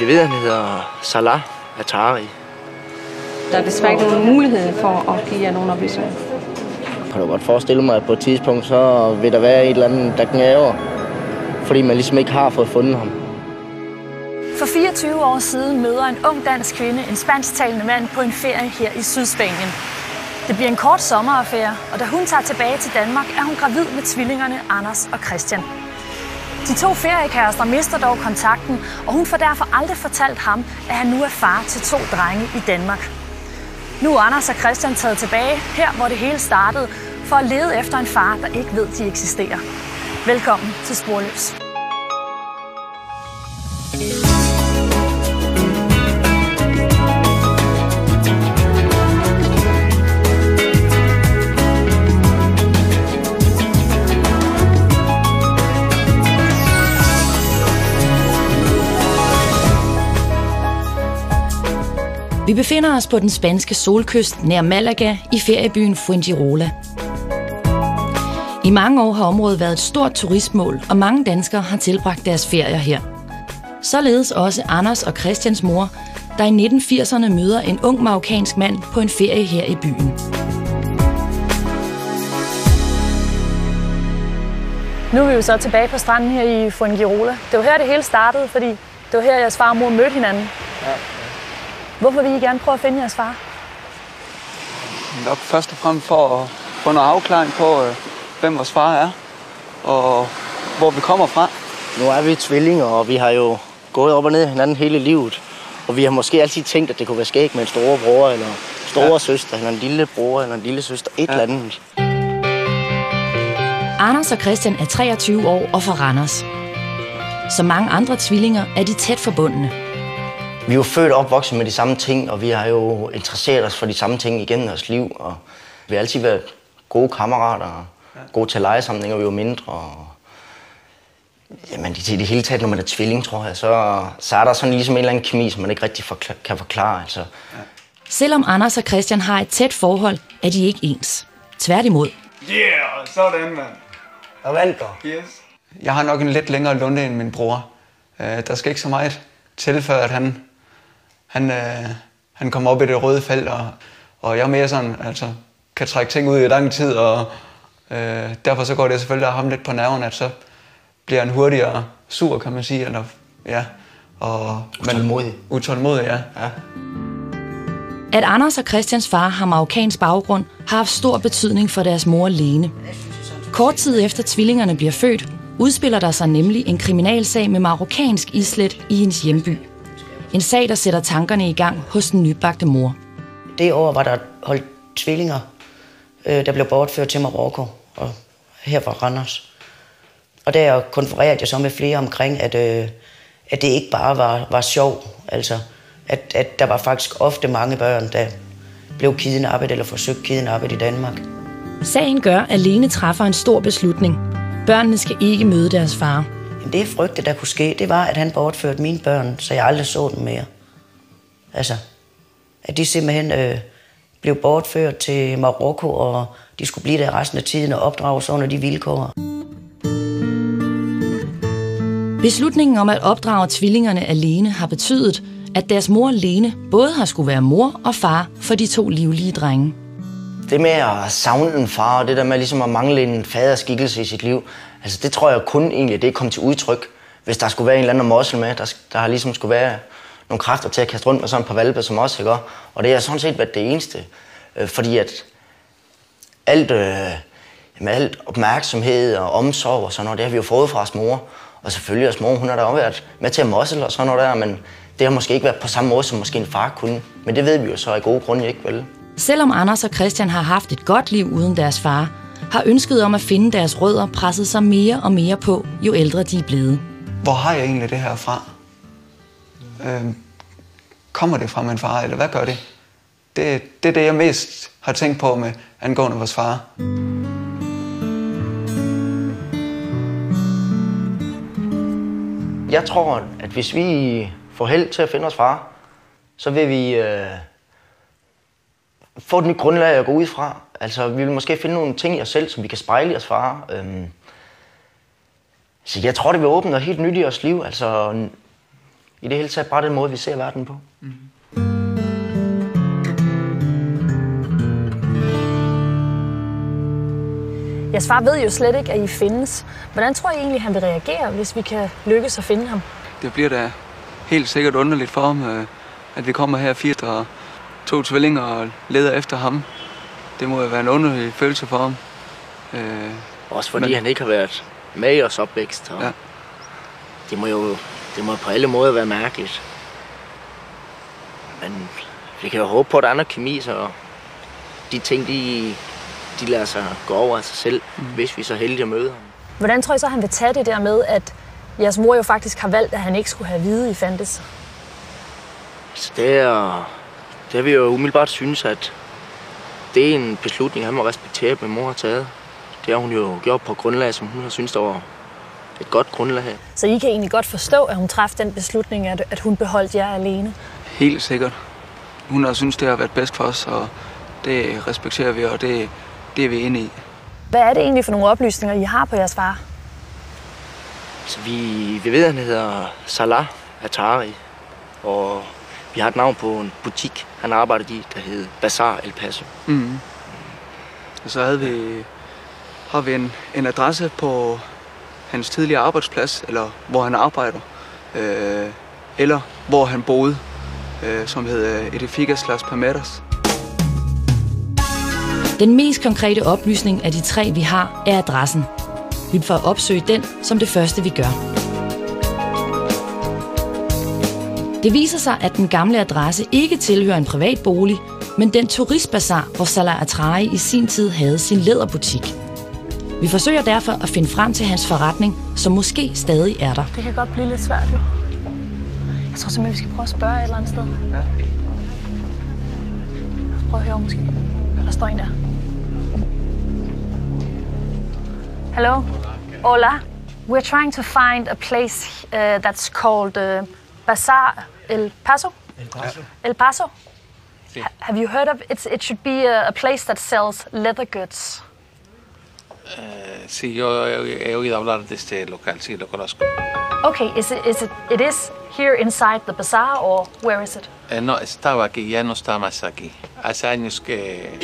Vi ved, at han hedder Salah Atari. Der er desværre ikke nogen mulighed for at give jer nogle oplysninger. Kan du godt forestille mig, at på et tidspunkt, så vil der være et eller andet, der gnaver, fordi man ligesom ikke har fået fundet ham. For 24 år siden møder en ung dansk kvinde en spansktalende mand på en ferie her i Sydspanien. Det bliver en kort sommeraffære, og da hun tager tilbage til Danmark, er hun gravid med tvillingerne Anders og Christian. De to feriekærester mister dog kontakten, og hun får derfor aldrig fortalt ham, at han nu er far til to drenge i Danmark. Nu er Anders og Christian taget tilbage, her hvor det hele startede, for at lede efter en far, der ikke ved, de eksisterer. Velkommen til Sporløs. Vi befinder os på den spanske solkyst nær Malaga i feriebyen Fuengirola. I mange år har området været et stort turistmål, og mange danskere har tilbragt deres ferier her. Således også Anders og Christians mor, der i 1980'erne møder en ung marokkansk mand på en ferie her i byen. Nu er vi jo så tilbage på stranden her i Fuengirola. Det var her, det hele startede, fordi det var her, jeres far og mor mødte hinanden. Ja. Hvorfor vil I gerne prøve at finde jeres far? Nok først og fremmest for at få noget afklaring på, øh, hvem vores far er, og hvor vi kommer fra. Nu er vi tvillinger, og vi har jo gået op og ned hinanden hele livet. Og vi har måske altid tænkt, at det kunne være skægt med en store bror, eller store ja. søster, eller en lille bror, eller en lille søster, et ja. eller andet. Anders og Christian er 23 år og fra Randers. Som mange andre tvillinger er de tæt forbundne. Vi er jo født og opvokset med de samme ting, og vi har jo interesseret os for de samme ting igennem vores liv. Og vi har altid været gode kammerater, og gode til at lege sammen, når vi var mindre. Og Jamen, det, det hele taget, når man er tvilling, tror jeg, så, så er der sådan ligesom en eller anden kemi, som man ikke rigtig forklar, kan forklare. Altså. Selvom Anders og Christian har et tæt forhold, er de ikke ens. Tværtimod. Yeah, sådan mand. Og vandt Yes. Jeg har nok en lidt længere lunde end min bror. Uh, der skal ikke så meget til, før at han han, øh, han kommer op i det røde felt, og, og jeg er mere sådan, altså, kan trække ting ud i lang tid, og øh, derfor så går det selvfølgelig af ham lidt på nerven, at så bliver han hurtigere sur, kan man sige, eller ja. Og, utålmodig. Men, utålmodig, ja. ja. At Anders og Christians far har marokkansk baggrund, har haft stor betydning for deres mor Lene. Kort tid efter tvillingerne bliver født, udspiller der sig nemlig en kriminalsag med marokkansk islet i hendes hjemby. En sag, der sætter tankerne i gang hos den nybagte mor. Det år var der holdt tvillinger, øh, der blev bortført til Marokko, og her fra Randers. Og der konfererede jeg så med flere omkring, at, øh, at det ikke bare var, var sjov, altså at, at der var faktisk ofte mange børn, der blev kidnappet eller forsøgt kidnappet i Danmark. Sagen gør, at Lene træffer en stor beslutning. Børnene skal ikke møde deres far. Men det jeg frygtede, der kunne ske, det var, at han bortførte mine børn, så jeg aldrig så dem mere. Altså, at de simpelthen øh, blev bortført til Marokko, og de skulle blive der resten af tiden og opdrages under de vilkår. Beslutningen om at opdrage tvillingerne alene har betydet, at deres mor Lene både har skulle være mor og far for de to livlige drenge. Det med at savne en far, og det der med ligesom at mangle en faderskikkelse i sit liv, Altså det tror jeg kun egentlig, det kom til udtryk, hvis der skulle være en eller anden muscle med, der, der har ligesom skulle være nogle kræfter til at kaste rundt med sådan et par valpe som os, ikke? Og det har sådan set været det eneste, øh, fordi at alt, øh, jamen alt opmærksomhed og omsorg og sådan noget, det har vi jo fået fra os mor. Og selvfølgelig, også mor, hun har da også været med til at mossel og sådan noget der, men det har måske ikke været på samme måde, som måske en far kunne. Men det ved vi jo så af gode grunde ikke, vel? Selvom Anders og Christian har haft et godt liv uden deres far, har ønsket om at finde deres rødder presset sig mere og mere på, jo ældre de er blevet. Hvor har jeg egentlig det her fra? Øh, kommer det fra min far, eller hvad gør det? det? Det er det, jeg mest har tænkt på med angående vores far. Jeg tror, at hvis vi får held til at finde os far, så vil vi øh, få et nyt grundlag at gå ud fra. Altså, vi vil måske finde nogle ting i os selv, som vi kan spejle i os far. Øhm, så jeg tror, det vil åbne noget helt nyt i vores liv. Altså, i det hele taget bare den måde, vi ser verden på. Mm. Jeres far ved jo slet ikke, at I findes. Hvordan tror I egentlig, han vil reagere, hvis vi kan lykkes at finde ham? Det bliver da helt sikkert underligt for ham, øh, at vi kommer her fire og to tvillinger og leder efter ham. Det må jo være en underlig følelse for ham. Øh, Også fordi men... han ikke har været med i os opvækst. Og ja. Det må jo det må på alle måder være mærkeligt. Men vi kan jo håbe på, at der er noget kemi, så de ting, de, de lader sig gå over af sig selv, mm. hvis vi så heldige at møde ham. Hvordan tror I så, han vil tage det der med, at jeres mor jo faktisk har valgt, at han ikke skulle have vide, I fandtes? Så det er, det har vi jo umiddelbart synes, at det er en beslutning, han må respektere, at min mor har taget. Det har hun jo gjort på grundlag, som hun har synes, der var et godt grundlag. Så I kan egentlig godt forstå, at hun træffede den beslutning, at, at hun beholdt jer alene? Helt sikkert. Hun har synes, det har været bedst for os, og det respekterer vi, og det, det er vi inde i. Hvad er det egentlig for nogle oplysninger, I har på jeres far? Så vi, vi ved, at han hedder Salah Atari, og vi har et navn på en butik, han arbejdede i, der hed Bazaar El Paso. Mm. Og så havde vi, har vi en, en adresse på hans tidligere arbejdsplads, eller hvor han arbejder, øh, eller hvor han boede, øh, som hed Edificas Las Palmeras. Den mest konkrete oplysning af de tre, vi har, er adressen. Vi får opsøge den som det første, vi gør. Det viser sig, at den gamle adresse ikke tilhører en privat bolig, men den turistbazar, hvor Salah Atrai i sin tid havde sin læderbutik. Vi forsøger derfor at finde frem til hans forretning, som måske stadig er der. Det kan godt blive lidt svært, jo. Jeg tror simpelthen, vi skal prøve at spørge et eller andet sted. Ja. Prøv at høre måske. Der står en der. Hello. Hola. We're trying to find a place uh, that's called uh, Bazaar El Paso. El Paso. El Paso. Ha have you heard of it? It should be a, a place that sells leather goods. Eh, sí, yo he, he, oído hablar de este local, sí, lo conozco. Okay, is it, is it, it is here inside the bazaar or where is it? Eh, no, estaba aquí, ya no está más aquí. Hace años que,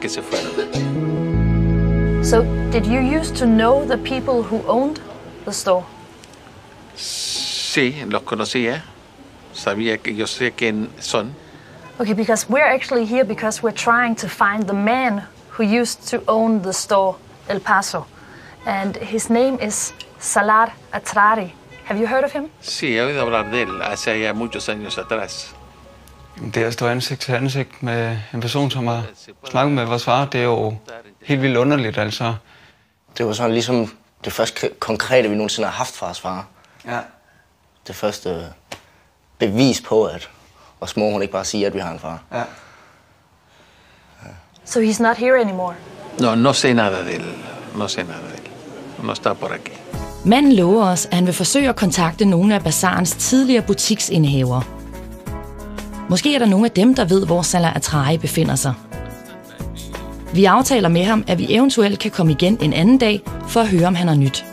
que se fueron. So, did you used to know the people who owned the store? Sí, los conocía. Sabía que yo sé quién son. Okay, because we're actually here because we're trying to find the man who used to own the store El Paso. And his name is Salar Atrari. Have you heard of him? Sí, he oído hablar de él hace ya muchos años atrás. Det at stå ansigt til ansigt med en person, som har snakket med vores far, det er jo helt vildt underligt, altså. Det var sådan ligesom det første konkrete, vi nogensinde har haft fra vores far. Ja. Det første bevis på, at vores mor hun ikke bare siger, at vi har en far. Ja. So he's not here anymore? No, no sé nada de él. No sé nada de él. No está por aquí. Manden lover os, at han vil forsøge at kontakte nogle af bazarens tidligere butiksindehavere. Måske er der nogle af dem, der ved, hvor Salah Atrai befinder sig. Vi aftaler med ham, at vi eventuelt kan komme igen en anden dag for at høre, om han har nyt.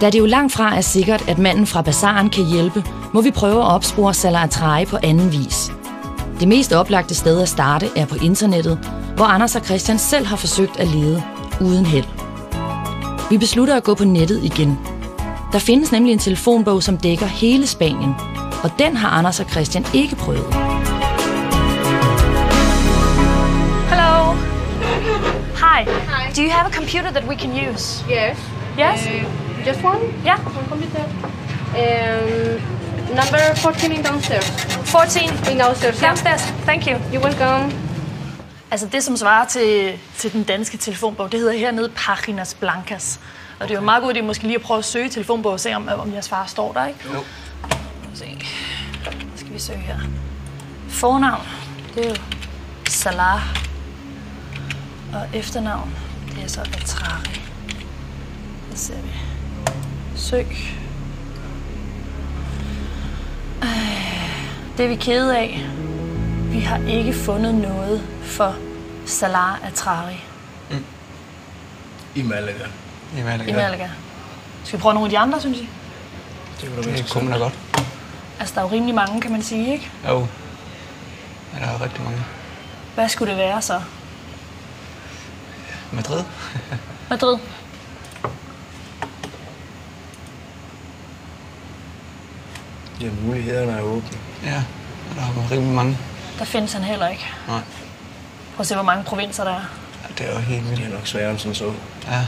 Da det jo langt fra er sikkert, at manden fra bazaren kan hjælpe, må vi prøve at opspore Salah Atrai på anden vis. Det mest oplagte sted at starte er på internettet, hvor Anders og Christian selv har forsøgt at lede, uden held. Vi beslutter at gå på nettet igen. Der findes nemlig en telefonbog, som dækker hele Spanien, og den har Anders og Christian ikke prøvet. Hello. Hi. Hi. Do you have a computer that we can use? Yes. Yes? Uh, just one? Yeah. One computer. Um, number 14 in downstairs. 14? In downstairs. Downstairs. Thank you. You're welcome. Altså det, som svarer til, til den danske telefonbog, det hedder hernede Paginas Blancas. Og det er jo meget godt, at I måske lige at prøve at søge telefonbog og se, om, om jeres far står der, ikke? Jo. Se. skal vi søge her. Fornavn, det er jo Salah. Og efternavn, det er så Atrari. Det ser vi. Søg. Det er vi kede af. Vi har ikke fundet noget for Salah Atrari. Mm. I Malaga. I Malaga. i Malaga. Skal vi prøve nogle af de andre, synes I? Det kunne Det kunne man da godt. Altså, der er jo rimelig mange, kan man sige, ikke? Jo. Ja, der er rigtig mange. Hvad skulle det være så? Madrid? Madrid. Ja, mulighederne er åbne. Ja, der er rigtig mange. Der findes han heller ikke. Nej, Prøv at se, hvor mange provinser der er. ja, det er jo helt Det vildt. er nok sværere end som så. Ja.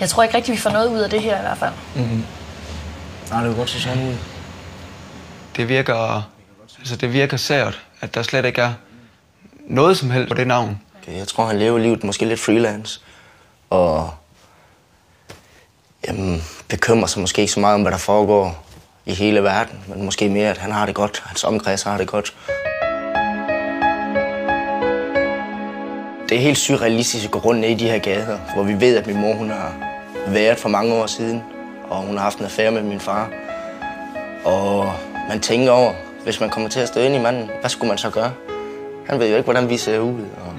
Jeg tror ikke rigtig, vi får noget ud af det her i hvert fald. Nej, det kunne godt se sådan ud. Det virker, altså det virker sært, at der slet ikke er noget som helst på det navn. Jeg tror, han lever livet måske lidt freelance. Og jamen, bekymrer sig måske ikke så meget om, hvad der foregår i hele verden. Men måske mere, at han har det godt. Hans omkreds har det godt. Det er helt surrealistisk at gå rundt ned i de her gader, hvor vi ved, at min mor hun har været for mange år siden. Og hun har haft en affære med min far. Og man tænker over, hvis man kommer til at stå ind i manden, hvad skulle man så gøre? Han ved jo ikke, hvordan vi ser ud. Og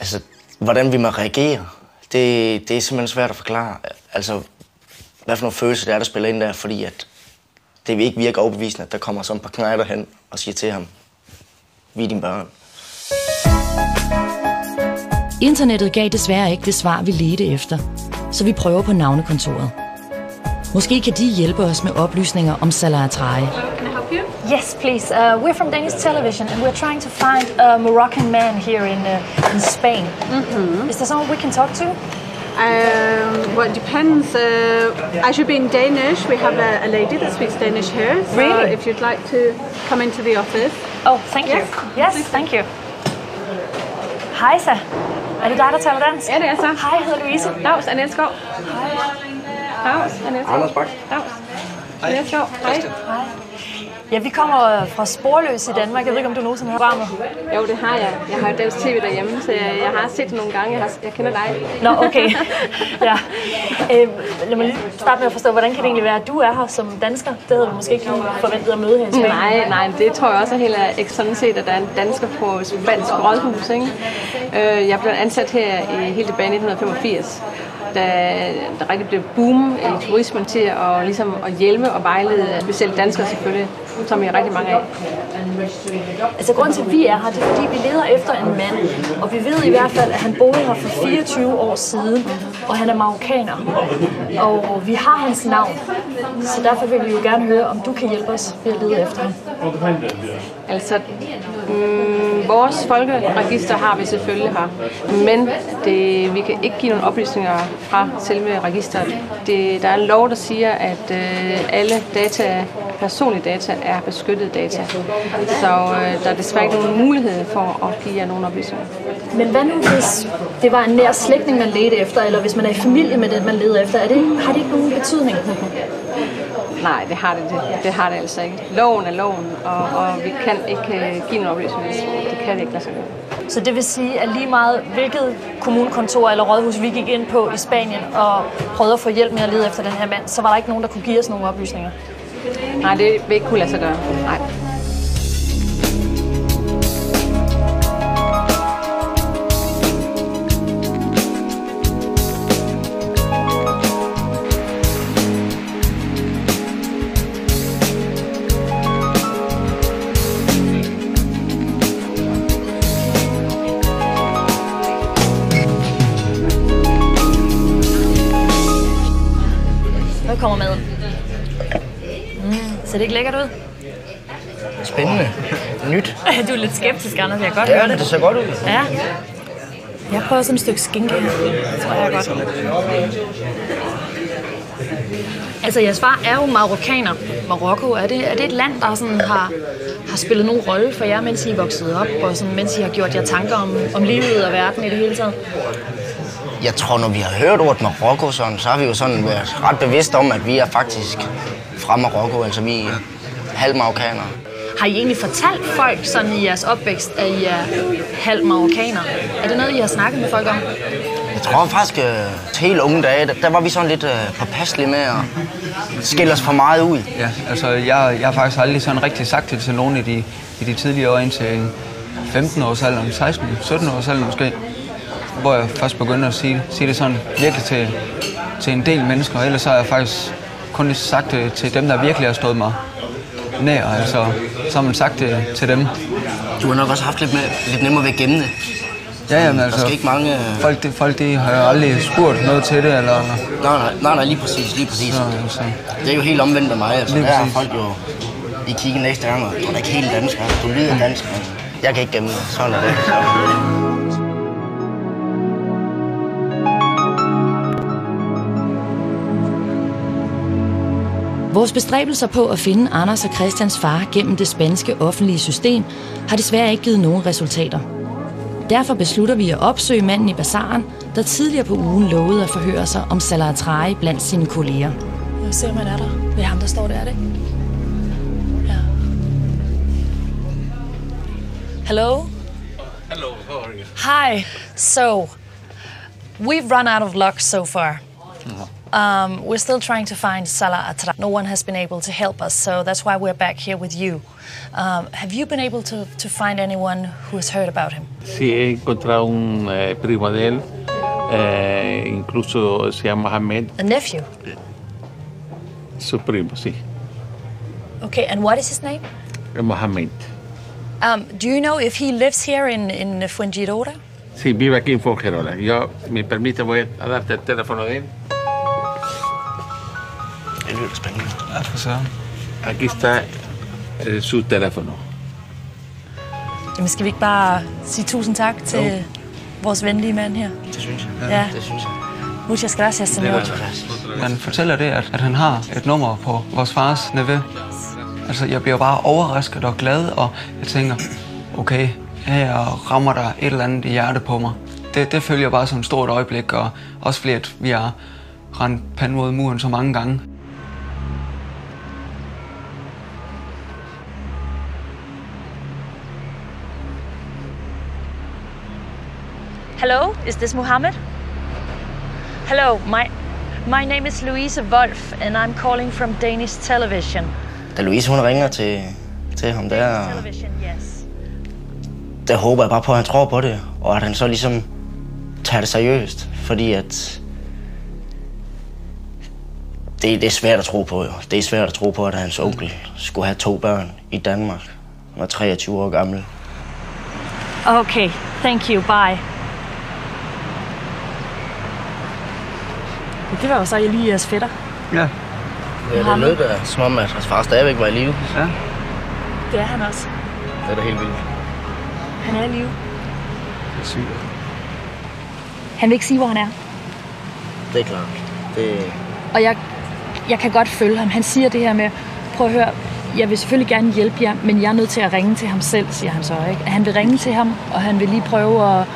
Altså, hvordan vi må reagere, det, det er simpelthen svært at forklare. Altså, hvad for nogle følelser det er, der spiller ind der, fordi at det vil ikke virke overbevisende, at der kommer sådan et par knejder hen og siger til ham, vi er dine børn. Internettet gav desværre ikke det svar, vi ledte efter, så vi prøver på navnekontoret. Måske kan de hjælpe os med oplysninger om Salah Atraye. Can I help you? Yes, please. Uh, we're from Danish television and we're trying to find a Moroccan man here in, uh, in Spain. Mm-hmm. Is there someone we can talk to? Um, well, it depends. Uh, I should be in Danish. We have a, a lady that speaks Danish here. So Really? if you'd like to come into the office. Oh, thank you. Yes. Yes, thank you. Hej, Sa. Er det dig, der taler dansk? Ja, det er så. Hej, jeg hedder Louise. Dags, Annette Skov. Dags, Annette Skov. Anders Bak. Dags. Annette Skov. Hej. Ja, vi kommer fra Sporløs i Danmark. Jeg ved ikke, om du nogensinde har programmet. Jo, det har jeg. Jeg har jo dansk tv derhjemme, så jeg, jeg har set det nogle gange. Jeg, har, jeg kender dig. Nå, okay. ja. Øh, lad mig lige starte med at forstå, hvordan kan det egentlig være, at du er her som dansker? Det havde vi måske ikke forventet at møde her i Spanien. Nej, nej, det tror jeg også er helt ikke sådan set, at der er en dansker på Spansk Rådhus. Ikke? Øh, Jeg blev ansat her i helt tilbage i 1985 da der rigtig blev boom i turismen til at, ligesom at hjælpe og vejlede specielt danskere selvfølgelig, som vi er rigtig mange af. Altså, grunden til, at vi er her, det er, fordi vi leder efter en mand. Og vi ved i hvert fald, at han boede her for 24 år siden, og han er marokkaner. Og vi har hans navn, så derfor vil vi jo gerne høre, om du kan hjælpe os ved at lede efter ham. Altså, mm, vores folkeregister har vi selvfølgelig her, men det, vi kan ikke give nogle oplysninger fra selve registret. Det, der er en lov, der siger, at øh, alle data, personlige data er beskyttede data. Så øh, der er desværre ikke nogen mulighed for at give jer nogle oplysninger. Men hvad nu, hvis det var en nær slægtning, man ledte efter, eller hvis man er i familie med den, man leder efter? Er det, har det ikke nogen betydning? Nej, det har det, det, det har det altså ikke. Loven er loven, og, og vi kan ikke øh, give nogle oplysninger. Det kan det ikke lade sig gøre. Så det vil sige, at lige meget hvilket kommunekontor eller rådhus vi gik ind på i Spanien og prøvede at få hjælp med at lede efter den her mand, så var der ikke nogen, der kunne give os nogle oplysninger. Nej, det vil ikke kunne lade sig gøre. Nej. Mm, ser det ikke lækkert ud? Spændende. Nyt. Du er lidt skeptisk, Anders. Jeg kan godt Ja, høre det. det ser godt ud. Ja. Jeg prøver sådan et stykke skinke her. Det tror jeg er godt. Altså, jeres far er jo marokkaner. Marokko, er det, er det et land, der sådan har, har spillet nogen rolle for jer, mens I er vokset op, og sådan, mens I har gjort jer tanker om, om livet og verden i det hele taget? Jeg tror, når vi har hørt ordet Marokko, sådan, så har vi jo sådan været ret bevidste om, at vi er faktisk fra Marokko. Altså, vi er halv marokkanere. Har I egentlig fortalt folk sådan i jeres opvækst, at I er halv marokkaner? Er det noget, I har snakket med folk om? Jeg tror faktisk, at til helt unge dage, der, der var vi sådan lidt uh, påpasselige med at skille os for meget ud. Ja, altså jeg, jeg har faktisk aldrig sådan rigtig sagt det til nogen i de, i de tidlige år indtil 15 års alderen, 16, 17 års alderen måske. hvor jeg først begyndte at sige, sige det sådan virkelig til, til en del mennesker. Ellers så har jeg faktisk kun sagt det til dem, der virkelig har stået mig nær. Altså, så har man sagt det til dem. Du har nok også haft lidt, med, lidt nemmere ved at gemme det. Ja, jamen, Der altså, skal ikke mange... øh, folk, de, folk de har jo aldrig spurgt noget til det, eller... Nej, nej, nej, nej, lige præcis, lige præcis. Så, altså, Det er jo helt omvendt med mig, altså. Lige Der præcis. folk jo... De kigger næste gang, og du er da ikke helt dansker. Du lyder dansk, men jeg kan ikke gemme det. Sådan er det. Så. Vores bestræbelser på at finde Anders og Christians far gennem det spanske offentlige system har desværre ikke givet nogen resultater. Derfor beslutter vi at opsøge manden i bazaren, der tidligere på ugen lovede at forhøre sig om Salah Atrai blandt sine kolleger. Jeg ser, om han er der. Det er ham, der står der, er det ikke? Ja. Hello? Hello, how are you? Hi. So, we've run out of luck so far. Um, we're still trying to find Salah Atra. No one has been able to help us, so that's why we're back here with you. Um, have you been able to, to find anyone who has heard about him? Sí, he encontrado un eh, primo de él, eh, incluso se llama Mohamed, A nephew. su primo, sí, Okay, and what is his name? Mohamed. Um, do you know if he lives here in, in Fuengirola? Sí, vive aquí en Fongerola. Yo, me permite, voy a darte el teléfono de él. Det lyder spændende. ja, for søren. Aquí está eh, su teléfono. Jamen, skal vi ikke bare sige tusind tak til Jo. vores venlige mand her? Det synes jeg. Ja. Det synes jeg. Muchas gracias, señor. Man fortæller det, at, at han har et nummer på vores fars nevø. Altså, jeg bliver bare overrasket og glad, og jeg tænker, okay, her rammer der et eller andet i hjertet på mig. Det, det følger bare som et stort øjeblik, og også fordi, at vi har rendt panden mod muren så mange gange. Hello, is this Mohammed? Hello, my my name is Louise Wolf, and I'm calling from Danish television. Da Louise hun ringer til, til ham der, Television, yes. der håber jeg bare på, at han tror på det, og at han så ligesom tager det seriøst, fordi at det, det er svært at tro på, jo. Det er svært at tro på, at hans onkel skulle have to børn i Danmark. Han var 23 år gammel. Okay, thank you. Bye. Det var jo så Elias fætter. Ja. Ja, det lød da som om, at hans far stadigvæk var i live. Ja. Det er han også. Det er da helt vildt. Han er i live. Det er sygt. Han vil ikke sige, hvor han er. Det er klart. Det, Og jeg, jeg kan godt følge ham. Han siger det her med, prøv at høre, jeg vil selvfølgelig gerne hjælpe jer, men jeg er nødt til at ringe til ham selv, siger han så. Ikke? At Han vil ringe til ham, og han vil lige prøve at,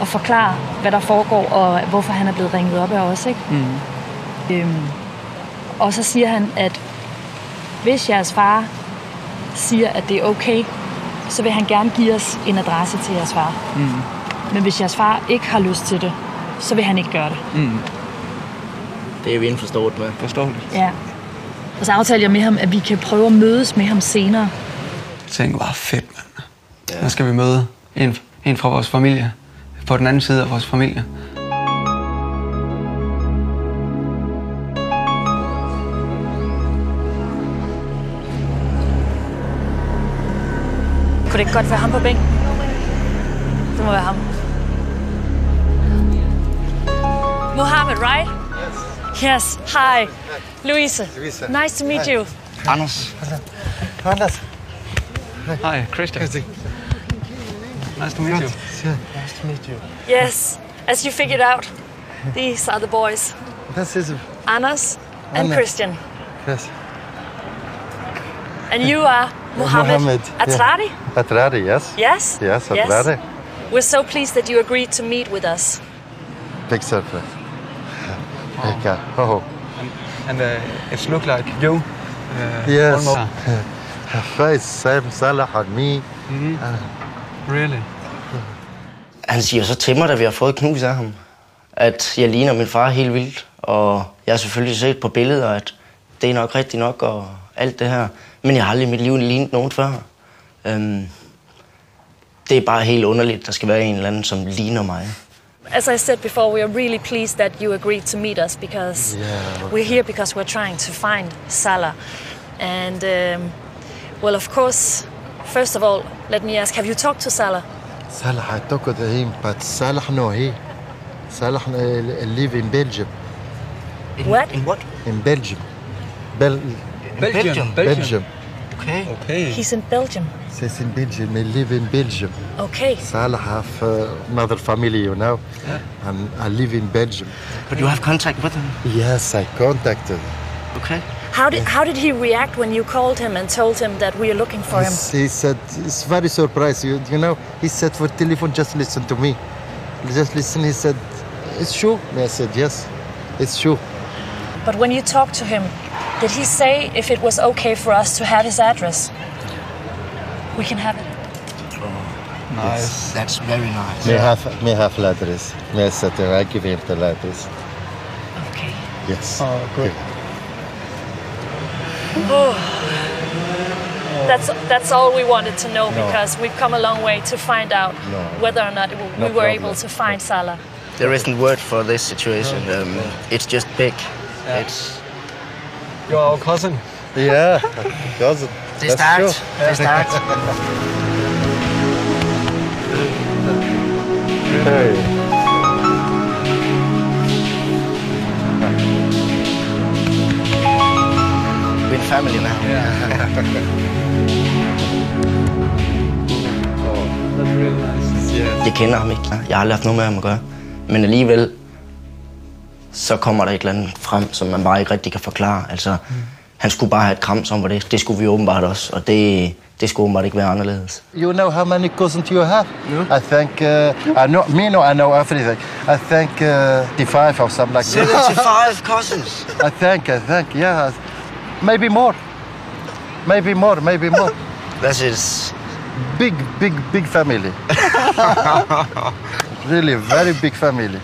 at forklare, hvad der foregår, og hvorfor han er blevet ringet op af os. Ikke? Mm. Øhm, og så siger han, at hvis jeres far siger, at det er okay, så vil han gerne give os en adresse til jeres far. Mm. Men hvis jeres far ikke har lyst til det, så vil han ikke gøre det. det er vi indforstået med. Forståeligt. Ja. Og så aftalte jeg med ham, at vi kan prøve at mødes med ham senere. Jeg tænker bare, fedt, mand. Ja. Nu skal vi møde en, en fra vores familie. På den anden side af vores familie. Kunne det ikke godt være ham på bænken? Det må være ham. Mohammed, right? Yes. Hi. Louise. Louise. Nice to meet you. Anders, Anders. Hej, Christian. Nice to meet you. Nice to meet you. Yes. As you figured out, these are the boys. This is Anders and Anders. Christian. yes. And you are Mohammed, Mohammed, yeah. Atradi? Atradi, yes. Yes? Yes, Atradi. We're so pleased that you agreed to meet with us. Big surprise. Okay. Oh, And uh, it look like you. Uh, yes. almost. Her face, Sam Salah and me. Really? Han siger så til mig, da vi har fået knus af ham, at jeg ligner min far helt vildt. Og jeg har selvfølgelig set på billeder, at det er nok rigtigt nok og alt det her. Men jeg har aldrig i mit liv lignet nogen før. Øhm, det er bare helt underligt, der skal være en eller anden, som ligner mig. as I said before, we are really pleased that you agreed to meet us because Yeah. we're here because we're trying to find Salah. And, um, well, of course, first of all, let me ask have you talked to Salah? Salah, I talked to him, but Salah no he. Salah uh, live in Belgium. In What? In what? In Belgium. Bel- Belgium. Belgium. Okay. Okay. He's in Belgium. Says in Belgium. He live in Belgium. Okay. Salah have uh, another family, you know. And I live in Belgium. But you have contact with him? Yes, I contacted. Okay. How did, how did he react when you called him and told him that we are looking for him? He, he said, it's very surprised. You, you know, he said for telephone, just listen to me. Just listen. He said, it's true. I said, yes, it's true. But when you talked to him, did he say if it was okay for us to have his address? We can have it. Oh, nice. That's very nice. May I have, may I have the address? May I said, I give him the address. Okay. Yes. Oh, good. That's that's all we wanted to know because we've come a long way to find out No. whether or not we were problem. able to find Salah. There isn't word for this situation. Um, it's just big. It's You're our cousin. Yeah, cousin. they That's start. true. They start. Hey. Family now. Really nice. Jeg kender ham ikke. Jeg har aldrig haft noget med ham at gøre. Men alligevel, så kommer der et eller andet frem, som man bare ikke rigtig kan forklare. Altså, han skulle bare have et kram, som var det. Det skulle vi åbenbart også, og det, det skulle åbenbart ikke være anderledes. You know how many cousins you have? I think uh, I know me. No, I know everything. I think uh, the five or something like that. 75 cousins! I think. I think. Yeah, maybe more. Maybe more. Maybe more. That's it. big, big, big family. really, very big family.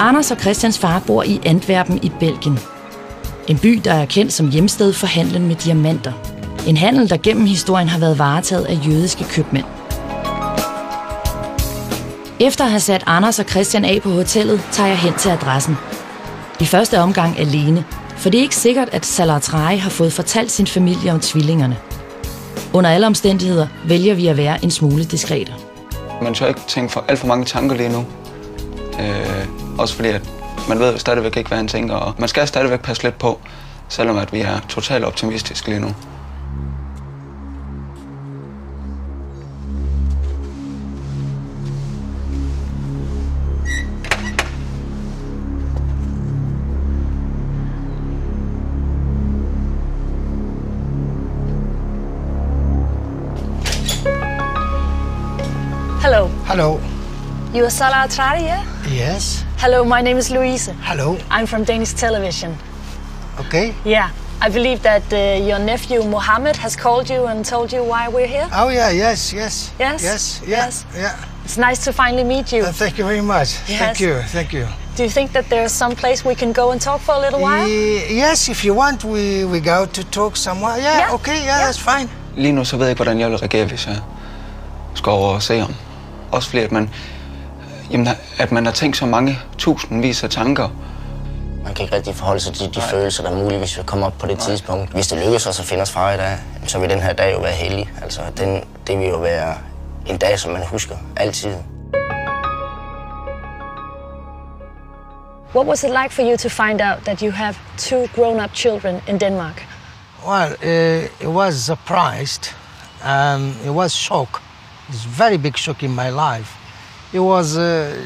Anders og Christians far bor i Antwerpen i Belgien. En by, der er kendt som hjemsted for handlen med diamanter. En handel, der gennem historien har været varetaget af jødiske købmænd. Efter at have sat Anders og Christian af på hotellet, tager jeg hen til adressen. I første omgang alene, for det er ikke sikkert, at Salatrai har fået fortalt sin familie om tvillingerne. Under alle omstændigheder vælger vi at være en smule diskrete. Man skal ikke tænke for alt for mange tanker lige nu. Øh, også fordi, at man ved stadigvæk ikke, hvad han tænker, og man skal stadigvæk passe lidt på, selvom at vi er totalt optimistiske lige nu. Hello. Hello. You are Salah Atrari, yeah? Yes. Hello, my name is Louise. Hello. I'm from Danish television. Okay. Yeah. I believe that uh, your nephew Mohammed has called you and told you why we're here. Oh yeah. Yes. Yes. Yes? Yes. Yeah. Yes. Yeah. It's nice to finally meet you. Uh, thank you very much. Yes. Thank you. Thank you. Do you think that there's some place we can go and talk for a little while? Ye- yes. If you want, we we go to talk somewhere. Yeah. Yeah, Okay. Yeah, yeah. That's fine. Lige nu så ved jeg ikke, hvordan jeg vil reagere, hvis jeg skal over og se ham. Også fordi, at man, jamen, at man har tænkt så mange tusindvis af tanker. Man kan ikke rigtig forholde sig til de følelser, der muligvis vil komme op på det tidspunkt. Hvis det lykkes os at finde os fra i dag, så vil den her dag jo være heldig. Altså, den, det vil jo være en dag, som man husker altid. What was it like for you to find out that you have two grown-up children in Denmark? Well, uh, it was surprised. Um, it was shock. It's very big shock in my life. It was, uh,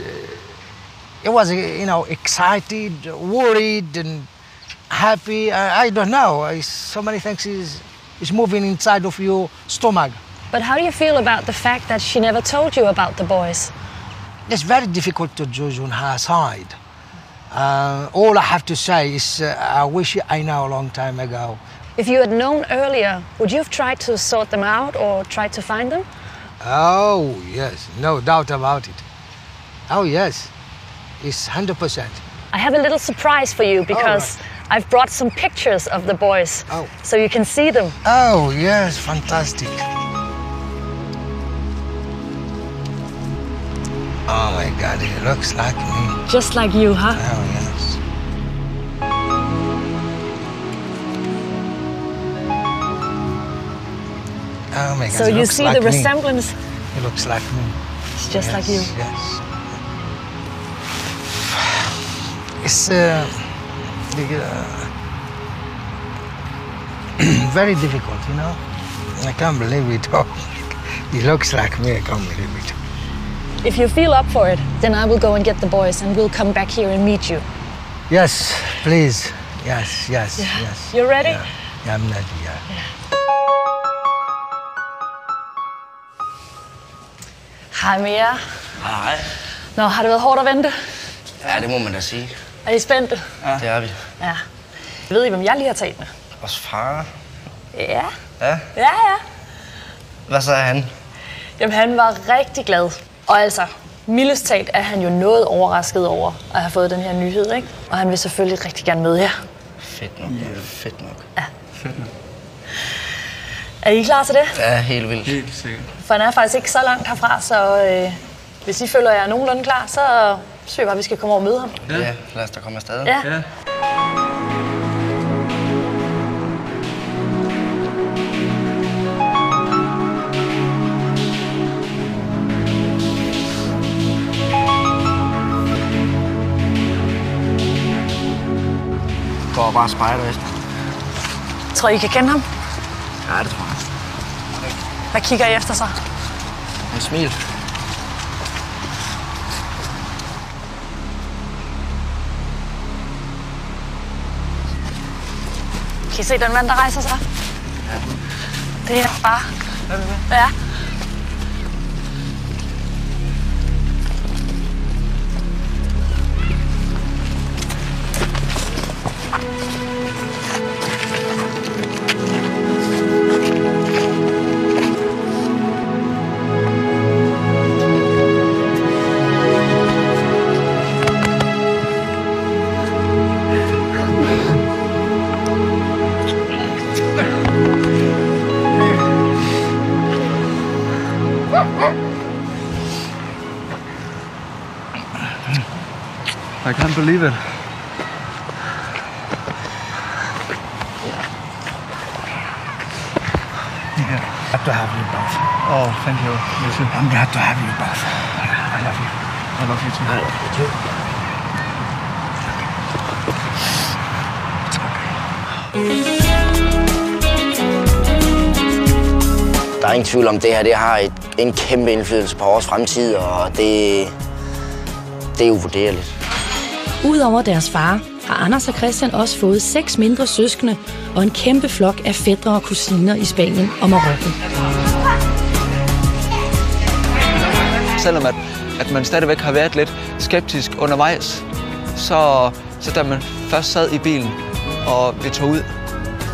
it was, you know, excited, worried, and happy. I, I don't know. I, so many things is is moving inside of your stomach. But how do you feel about the fact that she never told you about the boys? It's very difficult to judge on her side. Uh, all I have to say is, uh, I wish I know a long time ago. If you had known earlier, would you have tried to sort them out or tried to find them? Oh, yes, no doubt about it. Oh, yes, it's 100%. I have a little surprise for you because I've brought some pictures of the boys oh. so you can see them. Oh, yes, fantastic. Oh my God, he looks like me. Just like you, huh? Oh, yes. Oh my God. So you see like the me. resemblance? He looks like me. It's just like you. Yes, Yes. It's uh, uh, very difficult, you know. I can't believe it. Oh, he looks like me. I can't believe it. If you feel up for it, then I will go and get the boys and we'll come back here and meet you. Yes, please. Yes, yes, Yeah. yes. You're ready? Yeah, yeah I'm ready. Yeah. Hej med jer. Hej. Nå, har det været hårdt at vente? Ja, det må man da sige. Er I spændte? Ja. Det er vi. Ja. Ved I, hvem jeg lige har talt med? Vores far. Ja. Ja. Ja, ja. Hvad sagde han? Jamen, han var rigtig glad. Og altså, mildest talt er han jo noget overrasket over at have fået den her nyhed, ikke? Og han vil selvfølgelig rigtig gerne møde jer. Fedt nok. Yeah. Fedt nok. Er I klar til det? Ja, helt vildt. Helt sikkert. For han er faktisk ikke så langt herfra, så øh, hvis I føler jer nogenlunde klar, så synes jeg bare, vi skal komme over og møde ham. Ja. ja, lad os da komme afsted. Ja. Ja. Går bare spejder efter. Tror I, I kan kende ham? Ja, det tror jeg. Hvad kigger I efter så? Han smil. Kan I se den mand, der rejser sig? Ja. Det er bare... Ja. I can't believe it. Glad to have you both. Oh, thank you. You too. I'm glad to have you both. I love you. I love you too. Der er ingen tvivl om, at det her det har et, en kæmpe indflydelse på vores fremtid, og det, det er uvurderligt. Udover deres far har Anders og Christian også fået seks mindre søskende og en kæmpe flok af fædre og kusiner i Spanien og Marokko. Selvom at, at man stadigvæk har været lidt skeptisk undervejs, så, så da man først sad i bilen, og vi tog ud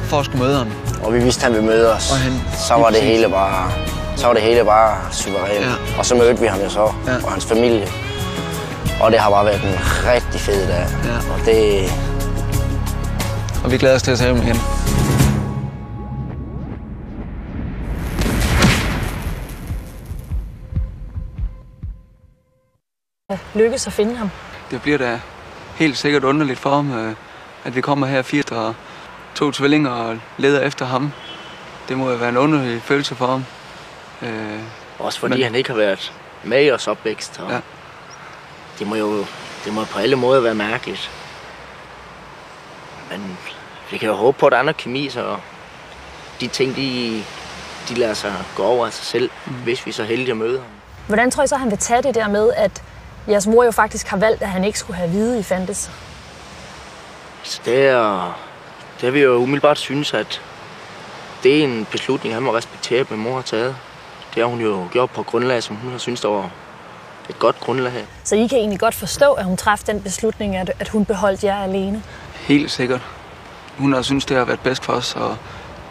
for at skulle møde ham, Og vi vidste, at han ville møde os. Og han- så var det hele bare, så var det hele bare suverænt. Ja. Og så mødte vi ham jo så, Ja. og hans familie. Og det har bare været en rigtig fed dag. Ja. Og det, og vi glæder os til at se ham igen. Lykkes at finde ham. Det bliver da helt sikkert underligt for ham, øh, at vi kommer her fire og to tvillinger og leder efter ham. Det må jo være en underlig følelse for ham. Øh, også fordi Men- Men... han ikke har været med i os opvækst. Og Ja. Det, må jo, det må på alle måder være mærkeligt. Men vi kan jo håbe på, at der er noget kemi, så de ting, de, de lader sig gå over af sig selv, mm. hvis vi så heldige at møde ham. Hvordan tror I så, han vil tage det der med, at jeres mor jo faktisk har valgt, at han ikke skulle have vide, I fandtes? Så det er, det har vi jo umiddelbart synes, at det er en beslutning, han må respektere, at min mor har taget. Det har hun jo gjort på grundlag, som hun har synes, der var et godt grundlag. Så I kan egentlig godt forstå, at hun træffede den beslutning, at, at hun beholdt jer alene. helt sikkert. Hun har synes, det har været bedst for os, og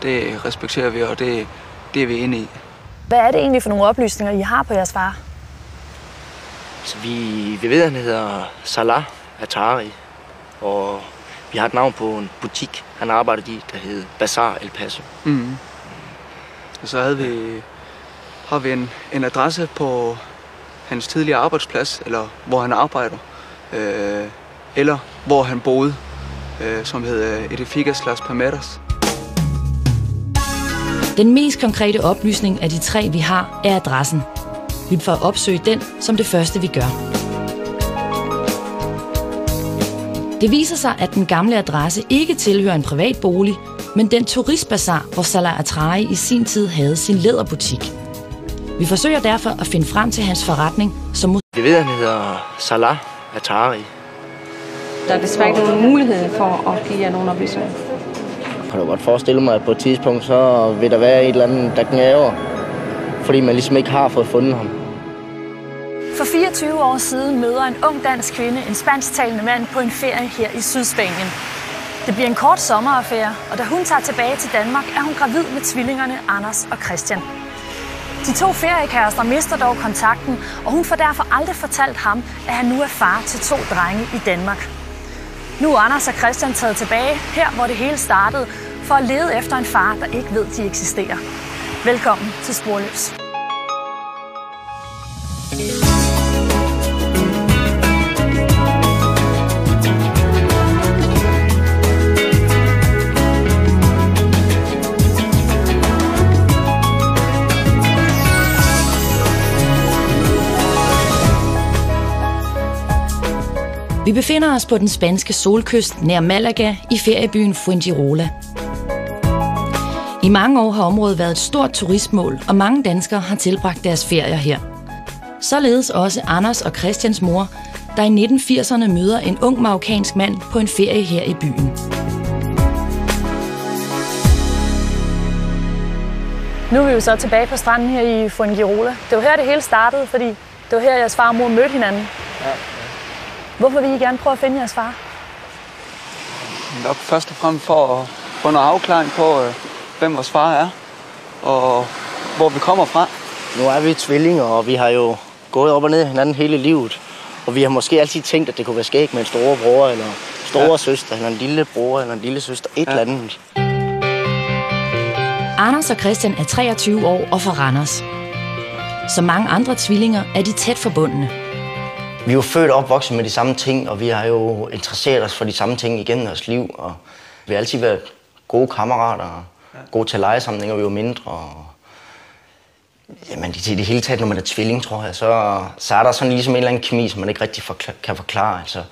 det respekterer vi, og det, det er vi inde i. Hvad er det egentlig for nogle oplysninger, I har på jeres far? Så vi, vi ved, at han hedder Salah Atari, og Vi har et navn på en butik, han arbejdede i, der hed Bazaar El Paso. Mm. Og så havde vi, har vi en, en adresse på hans tidligere arbejdsplads, eller hvor han arbejder, øh, eller hvor han boede, øh, som hed øh, Edificas Las Palmeras. Den mest konkrete oplysning af de tre, vi har, er adressen. Vi får opsøge den som det første, vi gør. Det viser sig, at den gamle adresse ikke tilhører en privat bolig, men den turistbazar, hvor Salah Atrai i sin tid havde sin læderbutik. Vi forsøger derfor at finde frem til hans forretning, som Vi ved, at han hedder Salah Atari. Der er desværre ikke nogen mulighed for at give jer nogle oplysninger. Kan du godt forestille mig, at på et tidspunkt, så vil der være et eller andet, der gnaver, fordi man ligesom ikke har fået fundet ham. For 24 år siden møder en ung dansk kvinde en spansktalende mand på en ferie her i Sydspanien. Det bliver en kort sommeraffære, og da hun tager tilbage til Danmark, er hun gravid med tvillingerne Anders og Christian. De to feriekærester mister dog kontakten, og hun får derfor aldrig fortalt ham, at han nu er far til to drenge i Danmark. Nu er Anders og Christian taget tilbage, her hvor det hele startede, for at lede efter en far, der ikke ved, de eksisterer. Velkommen til Sporløs. Vi befinder os på den spanske solkyst nær Malaga i feriebyen Fuengirola. I mange år har området været et stort turistmål, og mange danskere har tilbragt deres ferier her. Således også Anders og Christians mor, der i 1980'erne møder en ung marokkansk mand på en ferie her i byen. Nu er vi jo så tilbage på stranden her i Fuengirola. Det var her, det hele startede, fordi det var her, jeres far og mor mødte hinanden. Ja. Hvorfor vil I gerne prøve at finde jeres far? Nok først og fremmest for at få noget afklaring på, øh, hvem vores far er, og hvor vi kommer fra. Nu er vi tvillinger, og vi har jo gået op og ned hinanden hele livet. Og vi har måske altid tænkt, at det kunne være skægt med en store bror, eller store ja. søster, eller en lille bror, eller en lille søster. Et ja. eller andet. Anders og Christian er 23 år og fra Randers. Som mange andre tvillinger er de tæt forbundne. Vi er jo født og opvokset med de samme ting, og vi har jo interesseret os for de samme ting igennem vores liv. Og vi har altid været gode kammerater, og gode til at lege sammen, når vi var mindre. Og jamen, i det hele taget, når man er tvilling, tror jeg, så, så er der sådan ligesom en eller anden kemi, som man ikke rigtig forklar, kan forklare. Altså.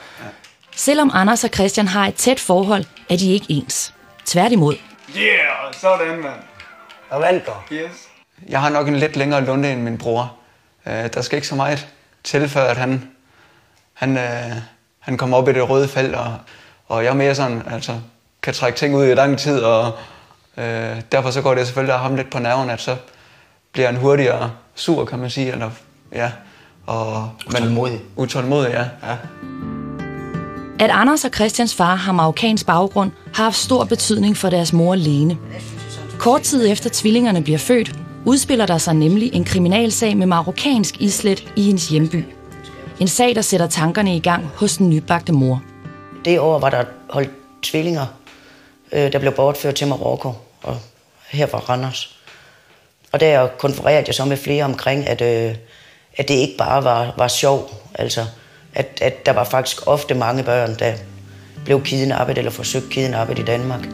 Selvom Anders og Christian har et tæt forhold, er de ikke ens. Tværtimod. Yeah, sådan mand. Og vandt Yes. Jeg har nok en lidt længere lunde end min bror. Uh, der skal ikke så meget til, før at han, han, uh, han kommer op i det røde felt, og, og jeg er mere sådan, altså, kan trække ting ud i lang tid, og uh, derfor så går det selvfølgelig af ham lidt på nerven, at så bliver han hurtigere sur, kan man sige, eller ja. Og, Utålmodig. Men, utålmodig, ja. ja. At Anders og Christians far har marokkansk baggrund, har haft stor betydning for deres mor Lene. Kort tid efter tvillingerne bliver født, udspiller der sig nemlig en kriminalsag med marokkansk islet i hendes hjemby. En sag, der sætter tankerne i gang hos den nybagte mor. Det år var der holdt tvillinger, øh, der blev bortført til Marokko, og her fra Randers. Og der konfererede jeg så med flere omkring, at, øh, at det ikke bare var, var sjov, altså at, at der var faktisk ofte mange børn, der blev kidnappet eller forsøgt kidnappet i Danmark.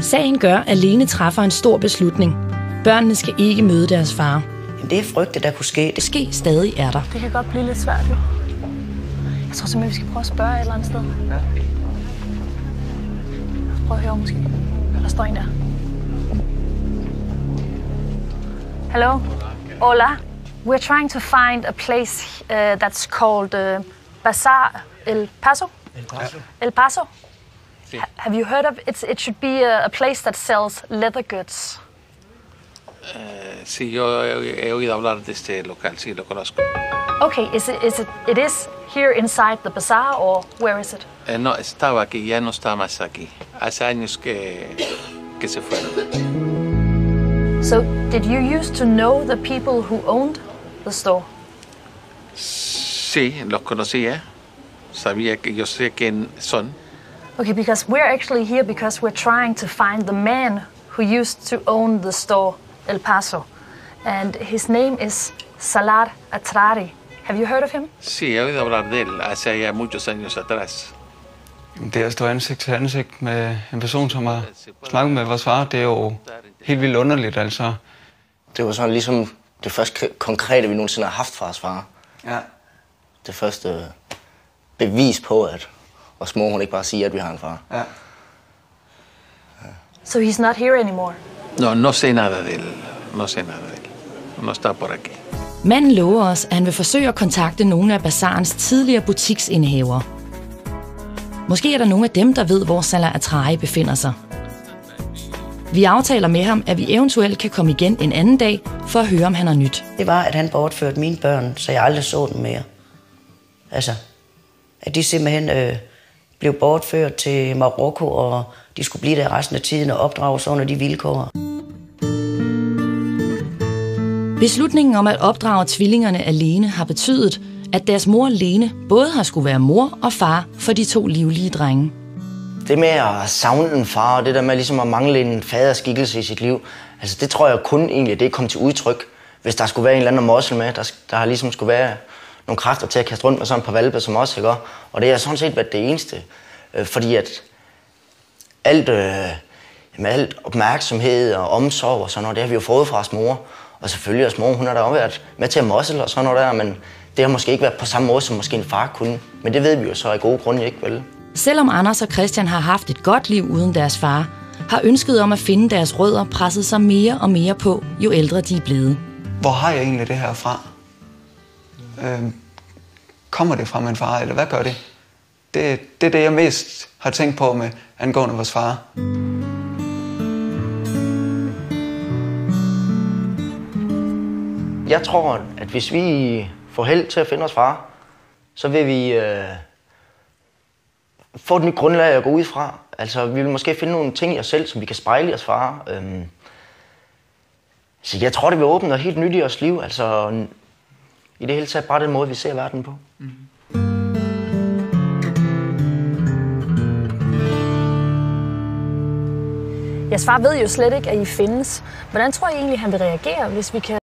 Sagen gør, at Lene træffer en stor beslutning. Børnene skal ikke møde deres far. Jamen, det er frygtet, der kunne ske. Det ske stadig er der. Det kan godt blive lidt svært, jo. Jeg tror simpelthen, vi skal prøve at spørge et eller andet sted. Ja. Prøv at høre måske. Der står en der. Hello? Hola. We're trying to find a place uh, that's called uh, Bazaar El Paso. El Paso. El Paso. Ha- have you heard of it? It should be a, a place that sells leather goods. Eh, sí, yo he, he oído hablar de este local, sí, lo conozco. Okay, is it, is it, it is here inside the bazaar or where is it? Eh, no, estaba aquí, ya no está más aquí. Hace años que, que se fueron. So, did you used to know the people who owned the store? Sí, los conocía. Sabía que yo sé quién son. Okay, because we're actually here because we're trying to find the man who used to own the store El Paso. And his name is Salar Atrari. Have you heard of him? Sí, he oído hablar de él hace ya muchos años atrás. Det at stå ansigt til ansigt med en person, som har snakket med vores far, det er jo helt vildt underligt, altså. Det var sådan ligesom det første konkrete, vi nogensinde har haft fra os far. Ja. Det første bevis på, at vores mor hun ikke bare siger, at vi har en far. Ja. So he's not here anymore. No, no sé nada de él. No sé nada de él. No está por aquí. Manden lover os, at han vil forsøge at kontakte nogle af bazarens tidligere butiksindehavere. Måske er der nogle af dem, der ved, hvor Salah Atrai befinder sig. Vi aftaler med ham, at vi eventuelt kan komme igen en anden dag for at høre, om han har nyt. Det var, at han bortførte mine børn, så jeg aldrig så dem mere. Altså, at de simpelthen øh, blev bortført til Marokko, og de skulle blive der resten af tiden og opdrages under de vilkår. Beslutningen om at opdrage tvillingerne alene har betydet, at deres mor Lene både har skulle være mor og far for de to livlige drenge. Det med at savne en far, og det der med ligesom at mangle en faderskikkelse i sit liv, altså det tror jeg kun egentlig, det kom til udtryk, hvis der skulle være en eller anden mossel med, der, der har ligesom skulle være nogle kræfter til at kaste rundt med sådan et par valpe som os, ikke? Og det har sådan set været det eneste, øh, fordi at alt, øh, jamen alt opmærksomhed og omsorg og sådan noget, det har vi jo fået fra os mor. Og selvfølgelig, vores mor, hun har da også været med til at mossel og sådan noget der, men det har måske ikke været på samme måde, som måske en far kunne. Men det ved vi jo så af gode grunde ikke, vel? Selvom Anders og Christian har haft et godt liv uden deres far, har ønsket om at finde deres rødder presset sig mere og mere på, jo ældre de er blevet. Hvor har jeg egentlig det her fra? Øhm, kommer det fra min far, eller hvad gør det? det? Det er det, jeg mest har tænkt på med angående vores far. Jeg tror, at hvis vi får held til at finde vores far, så vil vi øh, få et nyt grundlag at gå ud fra. Altså, vi vil måske finde nogle ting i os selv, som vi kan spejle i os far. Øhm, så jeg tror, det vil åbne noget helt nyt i vores liv. Altså, i det hele taget bare den måde, vi ser verden på. Jeres far ved jo slet ikke, at I findes. Hvordan tror I egentlig, han vil reagere, hvis vi kan